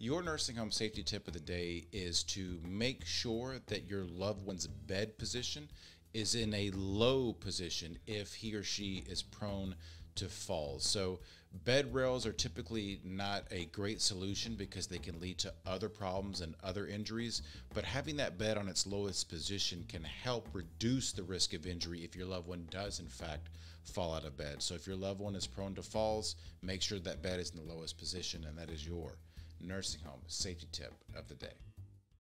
Your nursing home safety tip of the day is to make sure that your loved one's bed position is in a low position if he or she is prone to falls. So, bed rails are typically not a great solution because they can lead to other problems and other injuries. But having that bed on its lowest position can help reduce the risk of injury if your loved one does, in fact, fall out of bed. So, if your loved one is prone to falls, make sure that bed is in the lowest position, and that is your nursing home safety tip of the day.